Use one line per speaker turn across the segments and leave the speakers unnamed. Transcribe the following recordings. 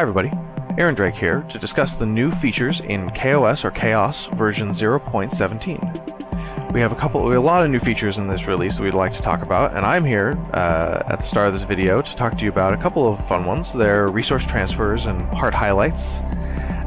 Hi everybody, erendrake here to discuss the new features in KOS or Chaos version 0.17. We have a couple, we have a lot of new features in this release that we'd like to talk about, and I'm here uh, at the start of this video to talk to you about a couple of fun ones. They're resource transfers and part highlights.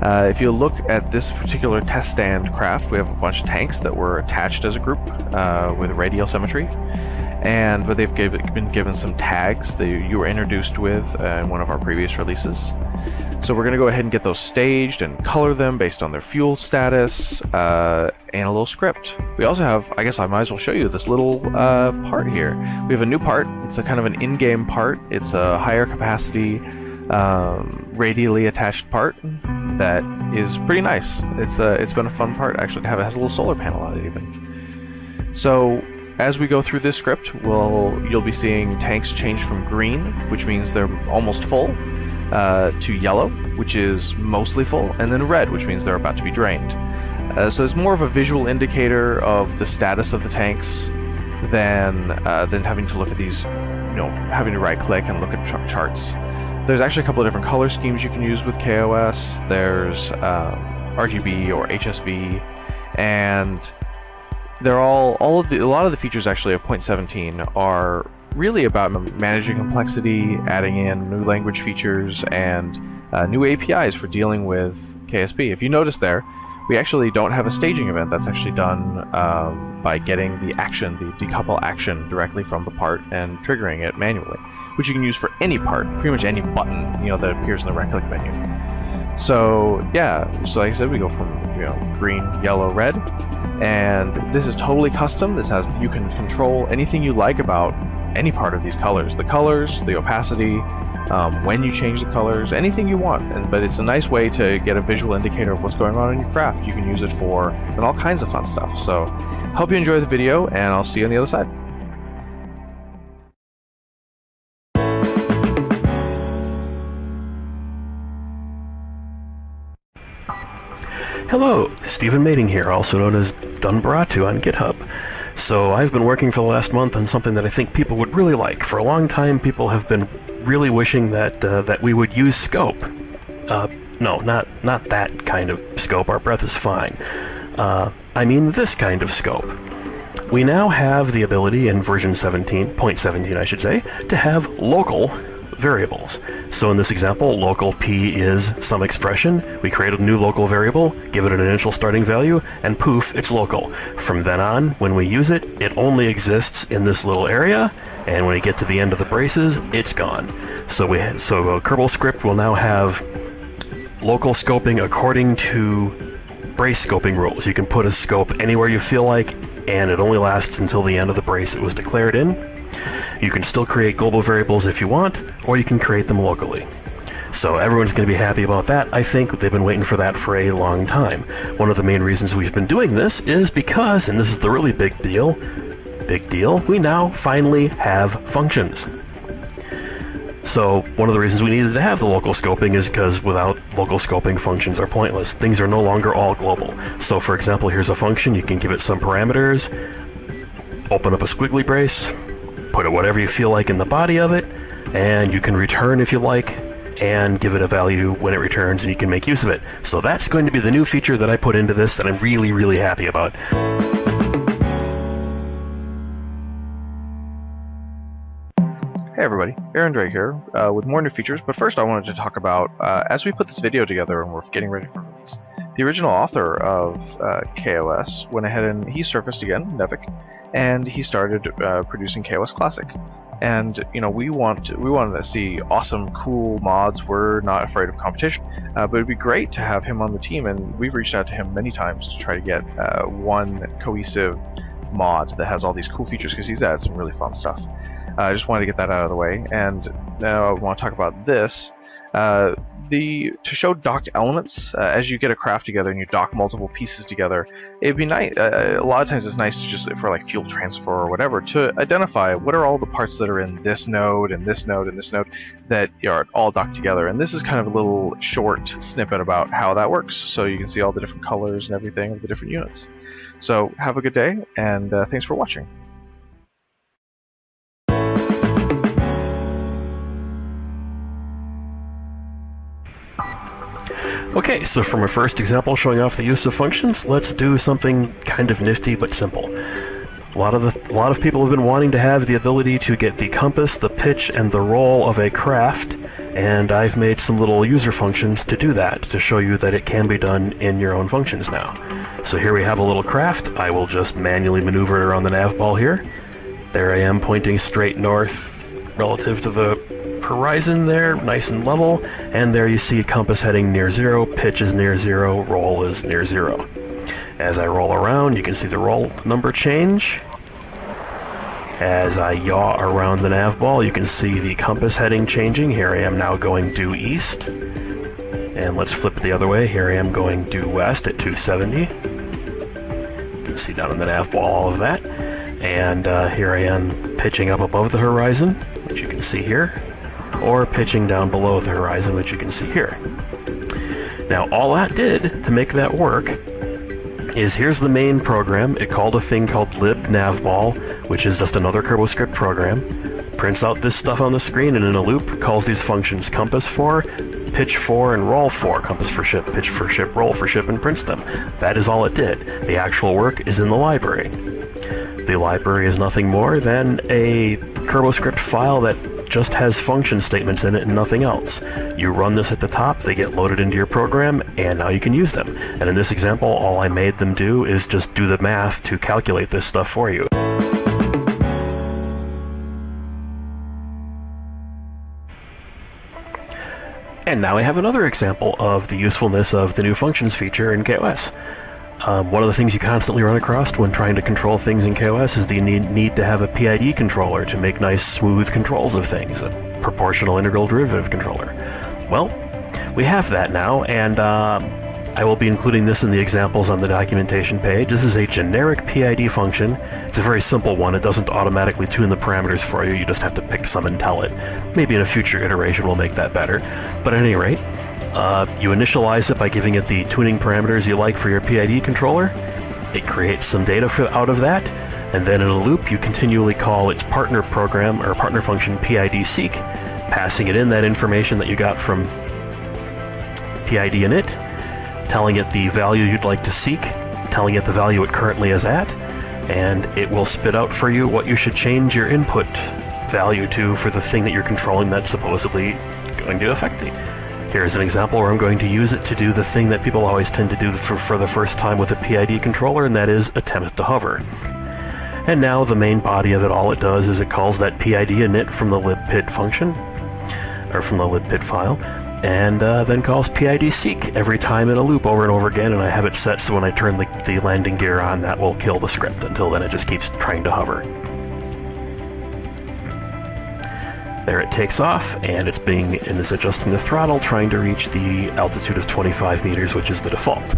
Uh, if you look at this particular test stand craft, we have a bunch of tanks that were attached as a group uh, with radial symmetry and but they've give, been given some tags that you were introduced with uh, in one of our previous releases. So we're going to go ahead and get those staged and color them based on their fuel status uh, and a little script. We also have, I guess I might as well show you this little uh, part here. We have a new part. It's a kind of an in-game part. It's a higher capacity, um, radially attached part that is pretty nice. It's uh, it's been a fun part actually to have. It has a little solar panel on it even. So as we go through this script, we'll, you'll be seeing tanks change from green, which means they're almost full, uh, to yellow, which is mostly full, and then red, which means they're about to be drained. Uh, so it's more of a visual indicator of the status of the tanks than uh, than having to look at these, you know, having to right-click and look at ch charts. There's actually a couple of different color schemes you can use with KOS. There's um, RGB or HSV, and they're all all of the a lot of the features actually of 0.17 are really about managing complexity, adding in new language features, and uh, new APIs for dealing with KSP. If you notice there, we actually don't have a staging event. That's actually done um, by getting the action, the decouple action, directly from the part and triggering it manually, which you can use for any part, pretty much any button, you know, that appears in the right-click menu. So yeah, so like I said, we go from you know green, yellow, red, and this is totally custom. This has you can control anything you like about any part of these colors, the colors, the opacity, um, when you change the colors, anything you want. And, but it's a nice way to get a visual indicator of what's going on in your craft. You can use it for and all kinds of fun stuff. So, hope you enjoy the video, and I'll see you on the other side.
Hello, Stephen Mading here, also known as Dunbaratu on GitHub. So I've been working for the last month on something that I think people would really like. For a long time, people have been really wishing that uh, that we would use scope. Uh, no, not not that kind of scope. Our breath is fine. Uh, I mean this kind of scope. We now have the ability in version 17.17, I should say, to have local variables. So in this example, local p is some expression. We create a new local variable, give it an initial starting value, and poof, it's local. From then on, when we use it, it only exists in this little area, and when we get to the end of the braces, it's gone. So we so Kerbal script will now have local scoping according to brace scoping rules. You can put a scope anywhere you feel like, and it only lasts until the end of the brace it was declared in. You can still create global variables if you want, or you can create them locally. So everyone's going to be happy about that. I think they've been waiting for that for a long time. One of the main reasons we've been doing this is because, and this is the really big deal, big deal, we now finally have functions. So one of the reasons we needed to have the local scoping is because without local scoping, functions are pointless. Things are no longer all global. So for example, here's a function, you can give it some parameters, open up a squiggly brace, put it whatever you feel like in the body of it, and you can return if you like, and give it a value when it returns, and you can make use of it. So that's going to be the new feature that I put into this that I'm really, really happy about.
Hey everybody, erendrake here uh, with more new features, but first I wanted to talk about, uh, as we put this video together and we're getting ready for release, the original author of uh, KOS went ahead and he surfaced again, Nivekk, and he started uh, producing KOS Classic. And you know we want to, we wanted to see awesome, cool mods. We're not afraid of competition, uh, but it'd be great to have him on the team. And we've reached out to him many times to try to get uh, one cohesive mod that has all these cool features because he's added some really fun stuff. Uh, I just wanted to get that out of the way, and now I want to talk about this. Uh, the to show docked elements uh, as you get a craft together and you dock multiple pieces together it'd be nice uh, a lot of times it's nice to just for like fuel transfer or whatever to identify what are all the parts that are in this node and this node and this node that are all docked together. And this is kind of a little short snippet about how that works so you can see all the different colors and everything of the different units. So have a good day and uh, thanks for watching
Okay, so from a first example showing off the use of functions, let's do something kind of nifty but simple. A lot of the, a lot of people have been wanting to have the ability to get the compass, the pitch, and the roll of a craft, and I've made some little user functions to do that, to show you that it can be done in your own functions now. So here we have a little craft. I will just manually maneuver it around the nav ball here. There I am pointing straight north relative to the horizon there, nice and level, and there you see compass heading near zero, pitch is near zero, roll is near zero. As I roll around, you can see the roll number change. As I yaw around the nav ball, you can see the compass heading changing. Here I am now going due east. And let's flip the other way. Here I am going due west at 270. You can see down in the nav ball all of that. And uh, here I am pitching up above the horizon, which you can see here, or pitching down below the horizon, which you can see here. Now, all that did to make that work is here's the main program. It called a thing called libnavball, which is just another KerboScript program. Prints out this stuff on the screen and in a loop calls these functions compass for, pitch for, and roll for. Compass for ship, pitch for ship, roll for ship, and prints them. That is all it did. The actual work is in the library. The library is nothing more than a KerboScript file that just has function statements in it and nothing else. You run this at the top, they get loaded into your program, and now you can use them. And in this example, all I made them do is just do the math to calculate this stuff for you. And now I have another example of the usefulness of the new functions feature in KOS. Um, one of the things you constantly run across when trying to control things in KOS is the need, need to have a PID controller to make nice, smooth controls of things, a proportional integral derivative controller. Well, we have that now, and uh, I will be including this in the examples on the documentation page. This is a generic PID function. It's a very simple one. It doesn't automatically tune the parameters for you. You just have to pick some and tell it. Maybe in a future iteration we'll make that better. But at any rate, uh, you initialize it by giving it the tuning parameters you like for your PID controller. It creates some data for, out of that, and then in a loop you continually call its partner program or partner function PID seek, passing it in that information that you got from PID init, telling it the value you'd like to seek, telling it the value it currently is at, and it will spit out for you what you should change your input value to for the thing that you're controlling that's supposedly going to affect the Here's an example where I'm going to use it to do the thing that people always tend to do for, for the first time with a PID controller, and that is attempt to hover. And now the main body of it, all it does is it calls that PID init from the libpid function, or from the libpid file, and uh, then calls PID seek every time in a loop over and over again, and I have it set so when I turn the, the landing gear on, that will kill the script. Until then, it just keeps trying to hover. There it takes off, and it's being and is adjusting the throttle, trying to reach the altitude of 25 meters, which is the default.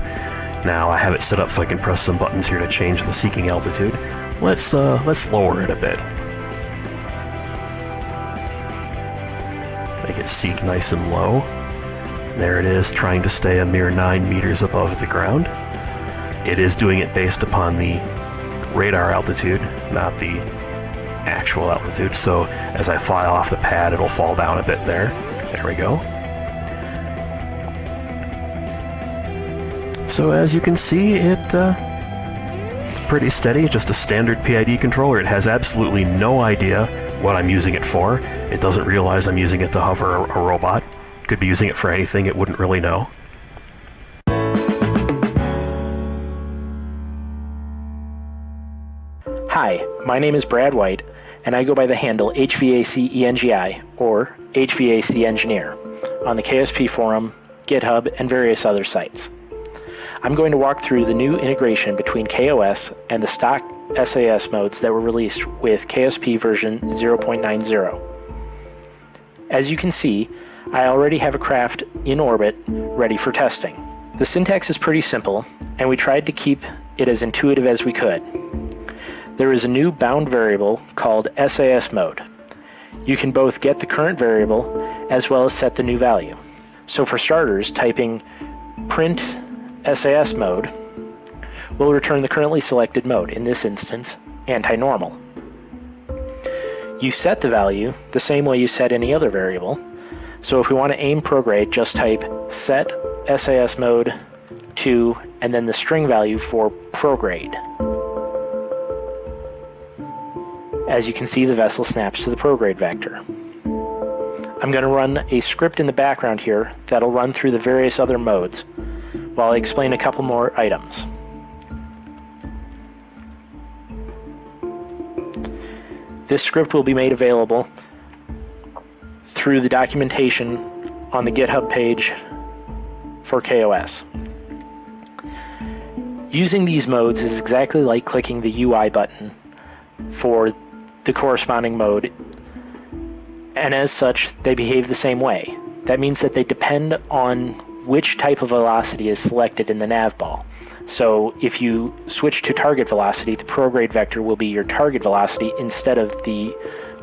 Now I have it set up so I can press some buttons here to change the seeking altitude. Let's uh, let's lower it a bit. Make it seek nice and low. There it is, trying to stay a mere 9 meters above the ground. It is doing it based upon the radar altitude, not the actual altitude. So as I fly off the pad, it'll fall down a bit there. There we go. So as you can see, it uh, it's pretty steady, just a standard PID controller. It has absolutely no idea what I'm using it for. It doesn't realize I'm using it to hover a, a robot. Could be using it for anything, it wouldn't really know.
Hi, my name is Brad White, and I go by the handle HVAC or HVAC Engineer on the KSP forum, GitHub, and various other sites. I'm going to walk through the new integration between KOS and the stock SAS modes that were released with KSP version 0.90. As you can see, I already have a craft in orbit ready for testing. The syntax is pretty simple, and we tried to keep it as intuitive as we could there is a new bound variable called SAS mode. You can both get the current variable as well as set the new value. So for starters, typing print SAS mode will return the currently selected mode, in this instance, anti-normal. You set the value the same way you set any other variable, So if we want to aim prograde, just type set SAS mode to and then the string value for prograde. As you can see, the vessel snaps to the prograde vector. I'm going to run a script in the background here that'll run through the various other modes while I explain a couple more items. This script will be made available through the documentation on the GitHub page for KOS. Using these modes is exactly like clicking the UI button for the corresponding mode, and as such, they behave the same way. That means that they depend on which type of velocity is selected in the nav ball. So if you switch to target velocity, the prograde vector will be your target velocity instead of the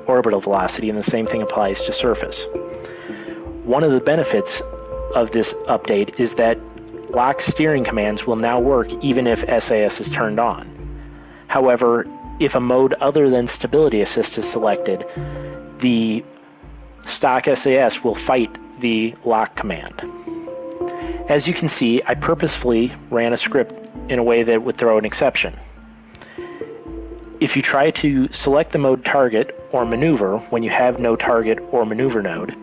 orbital velocity, and the same thing applies to surface. One of the benefits of this update is that lock steering commands will now work even if SAS is turned on. However, if a mode other than stability assist is selected, the stock SAS will fight the lock command. As you can see, I purposefully ran a script in a way that would throw an exception. If you try to select the mode target or maneuver when you have no target or maneuver node,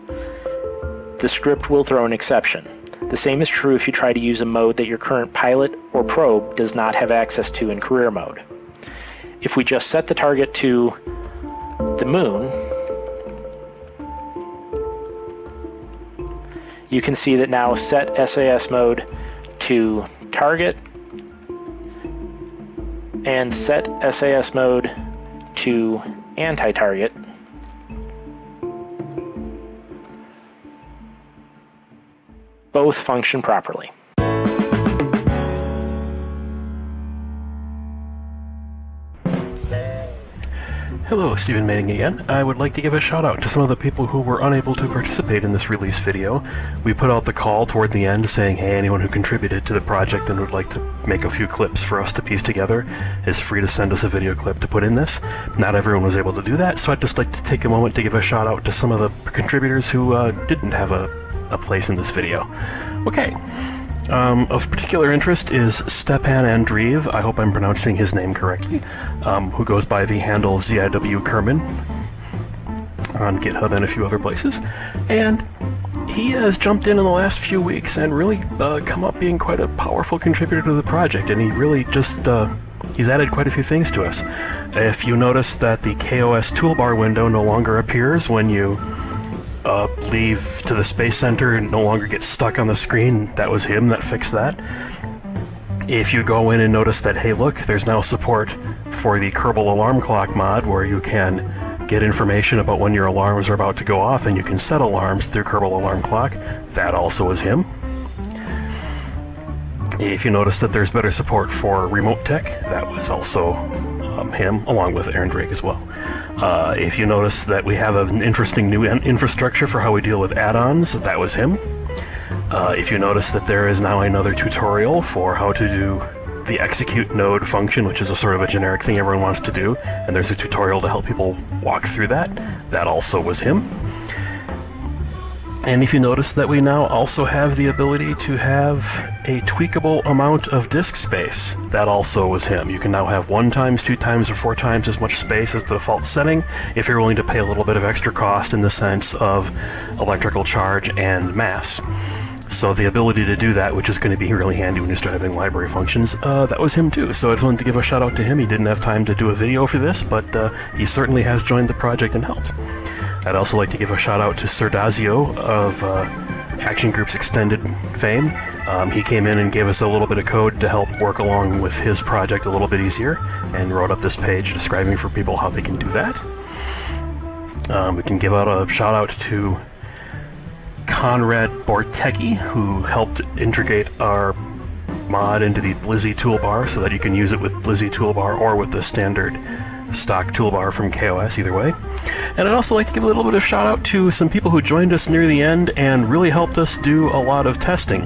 the script will throw an exception. The same is true if you try to use a mode that your current pilot or probe does not have access to in career mode. If we just set the target to the moon, you can see that now set SAS mode to target and set SAS mode to anti-target. Both function properly.
Hello, Stephen Manning again. I would like to give a shout out to some of the people who were unable to participate in this release video. We put out the call toward the end saying, hey, anyone who contributed to the project and would like to make a few clips for us to piece together is free to send us a video clip to put in this. Not everyone was able to do that, so I'd just like to take a moment to give a shout out to some of the contributors who uh, didn't have a, a place in this video. Okay. Um, of particular interest is Stepan Andreev, I hope I'm pronouncing his name correctly, um, who goes by the handle ZIW Kerman on GitHub and a few other places. And he has jumped in in the last few weeks and really uh, come up being quite a powerful contributor to the project, and he really just uh, he's added quite a few things to us. If you notice that the KOS toolbar window no longer appears when you uh, leave to the Space Center and no longer get stuck on the screen. That was him that fixed that. If you go in and notice that, hey, look, there's now support for the Kerbal Alarm Clock mod where you can get information about when your alarms are about to go off and you can set alarms through Kerbal Alarm Clock, that also is him. If you notice that there's better support for RemoteTech, that was also um, him, along with erendrake as well. Uh, if you notice that we have an interesting new infrastructure for how we deal with add-ons, that was him. Uh, if you notice that there is now another tutorial for how to do the execute node function, which is a sort of a generic thing everyone wants to do, and there's a tutorial to help people walk through that, that also was him. And if you notice that we now also have the ability to have a tweakable amount of disk space, that also was him. You can now have one times, two times, or four times as much space as the default setting if you're willing to pay a little bit of extra cost in the sense of electrical charge and mass. So the ability to do that, which is going to be really handy when you start having library functions, uh, that was him too. So I just wanted to give a shout out to him. He didn't have time to do a video for this, but uh, he certainly has joined the project and helped. I'd also like to give a shout out to Sir Diazo of uh, Action Group's Extended fame. Um, he came in and gave us a little bit of code to help work along with his project a little bit easier and wrote up this page describing for people how they can do that. Um, we can give out a shout out to Conrad Bortecki, who helped integrate our mod into the Blizzy toolbar so that you can use it with Blizzy toolbar or with the standard stock toolbar from KOS, either way. And I'd also like to give a little bit of shout out to some people who joined us near the end and really helped us do a lot of testing.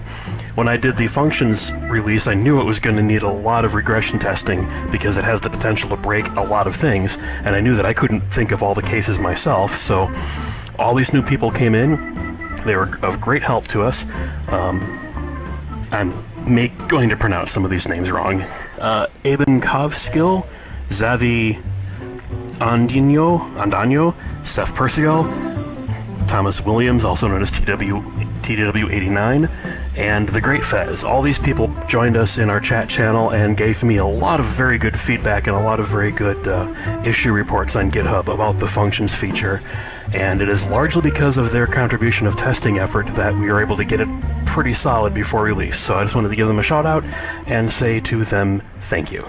When I did the functions release, I knew it was going to need a lot of regression testing because it has the potential to break a lot of things, and I knew that I couldn't think of all the cases myself, so all these new people came in They were of great help to us. Um, I'm going to pronounce some of these names wrong. Uh, Eben Kovskill, Xavi Andino, Andano, Seth Percival, Thomas Williams, also known as TW, TW89, and The Great Fez. All these people joined us in our chat channel and gave me a lot of very good feedback and a lot of very good uh, issue reports on GitHub about the functions feature. And it is largely because of their contribution of testing effort that we were able to get it pretty solid before release. So I just wanted to give them a shout out and say to them, thank you.